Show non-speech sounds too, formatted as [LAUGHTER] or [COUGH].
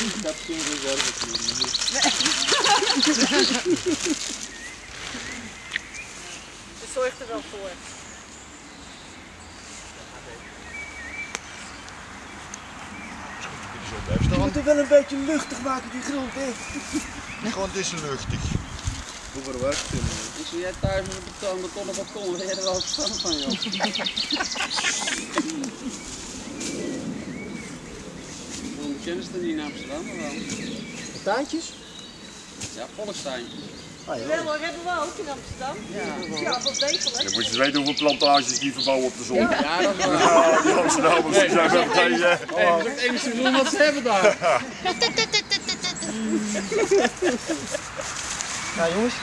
Ik heb geen reservekleding. Dus zorg er wel voor. Je staan. moet het wel een beetje luchtig maken, die grond, hè. [LAUGHS] Gewoon het is luchtig. Hoe verwerkt je Ik zie jij thuis met een beton, betonnen balkon, daar heb je er wel verstand van, joh. [LAUGHS] kennen ze er niet in Amsterdam, maar wel? Taantjes? Ja, volkstuintjes. Ah, Wel ja. hoor, hebben we ook in Amsterdam. Ja. Ja, wel degelijk. Dan moet je eens weten hoeveel plantages die verbouwen op de zon. Ja, Ja, dat is wel. die Amsterdammers die zijn wel meteen... eh, Hey, dat is het enige seizoen wat ze hebben daar. Ja, [LAUGHS] jongens.